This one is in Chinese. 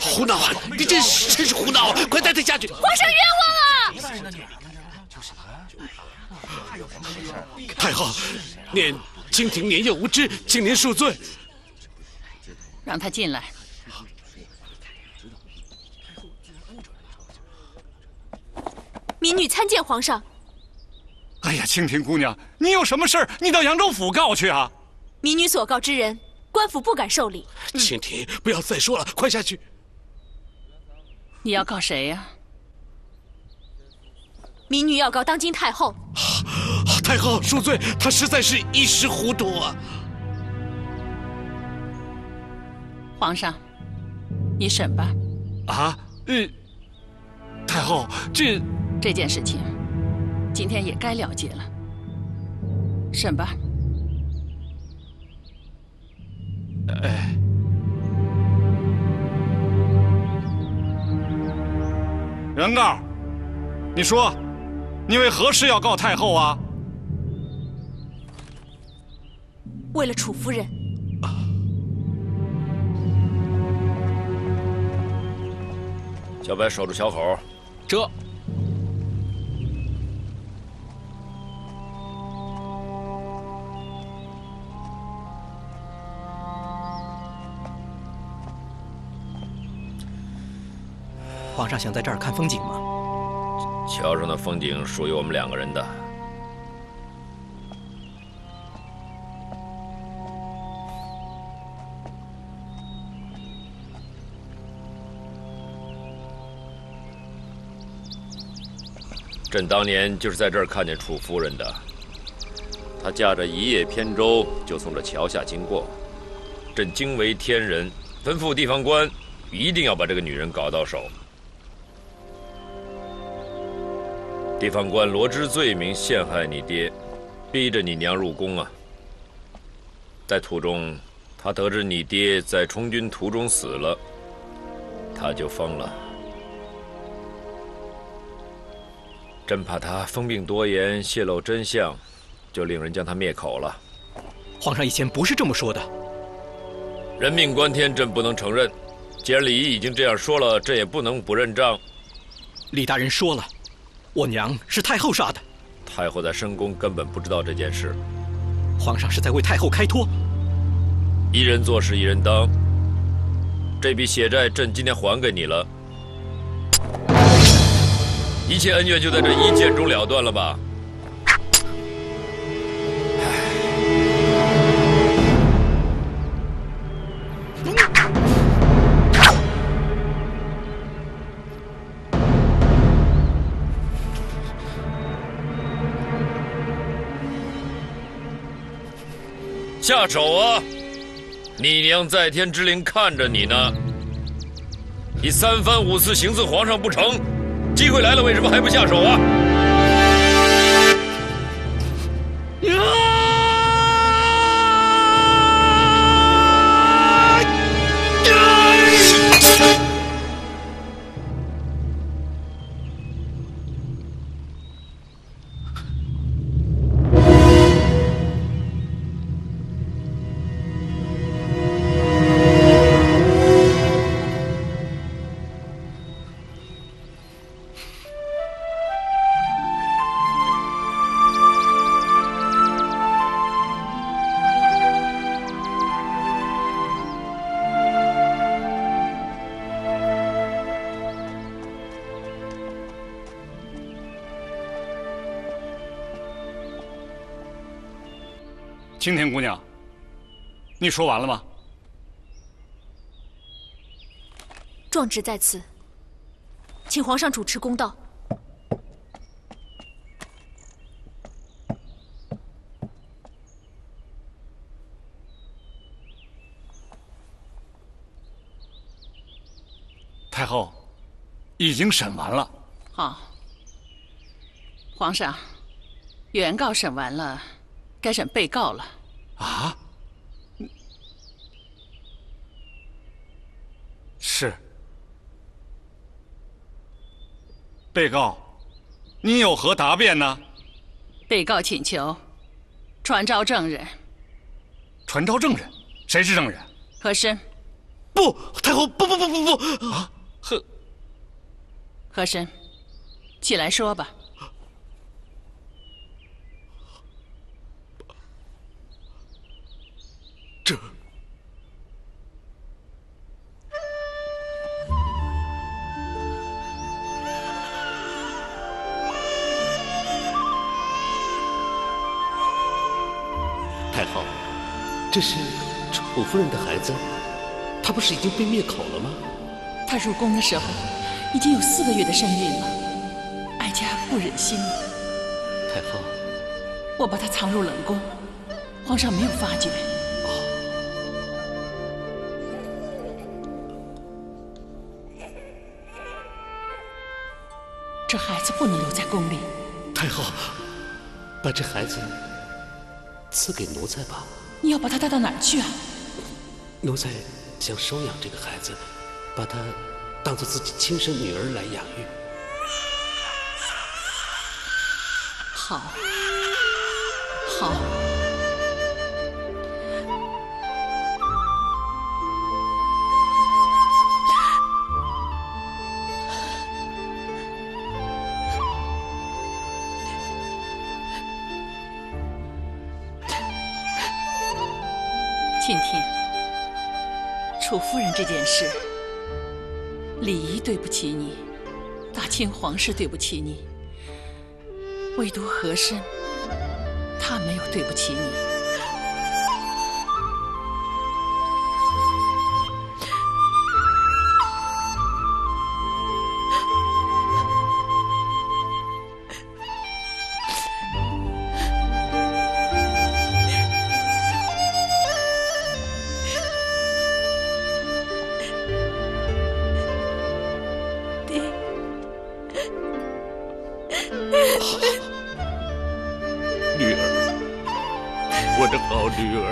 胡闹啊！你真是真是胡闹啊！快带他下去！皇上冤枉啊！太后，念清廷年幼无知，请您恕罪。让他进来。民女参见皇上。哎呀，清廷姑娘，你有什么事儿，你到扬州府告去啊！民女所告之人，官府不敢受理。清廷，不要再说了，快下去。你要告谁呀？民女要告当今太后。太后恕罪，她实在是一时糊涂啊。皇上，你审吧。啊，呃，太后，这这件事情，今天也该了结了。审吧。哎，原告，你说，你为何事要告太后啊？为了楚夫人。小白守住小口。这。皇上想在这儿看风景吗？桥上的风景属于我们两个人的。朕当年就是在这儿看见楚夫人的，她驾着一叶扁舟就从这桥下经过，朕惊为天人，吩咐地方官一定要把这个女人搞到手。地方官罗织罪名陷害你爹，逼着你娘入宫啊。在途中，他得知你爹在充军途中死了，他就疯了。朕怕他疯病多言，泄露真相，就令人将他灭口了。皇上以前不是这么说的。人命关天，朕不能承认。既然李仪已经这样说了，朕也不能不认账。李大人说了，我娘是太后杀的。太后在深宫根本不知道这件事。皇上是在为太后开脱。一人做事一人当。这笔血债，朕今天还给你了。一切恩怨就在这一剑中了断了吧？下手啊！你娘在天之灵看着你呢。你三番五次行刺皇上不成？机会来了，为什么还不下手啊？青田姑娘，你说完了吗？状纸在此，请皇上主持公道。太后，已经审完了。好，皇上，原告审完了。该审被告了。啊？是。被告，你有何答辩呢？被告请求传召证人。传召证人？谁是证人？和珅。不，太后不不不不不啊！和和珅，起来说吧。这太后，这是楚夫人的孩子，他不是已经被灭口了吗？他入宫的时候已经有四个月的身孕了，哀家不忍心。太后，我把他藏入冷宫，皇上没有发觉。这孩子不能留在宫里。太后，把这孩子赐给奴才吧。你要把他带到哪儿去啊？奴才想收养这个孩子，把他当做自己亲生女儿来养育。好，好。请听，楚夫人这件事，李仪对不起你，大清皇室对不起你，唯独和珅，他没有对不起你。我的好女儿。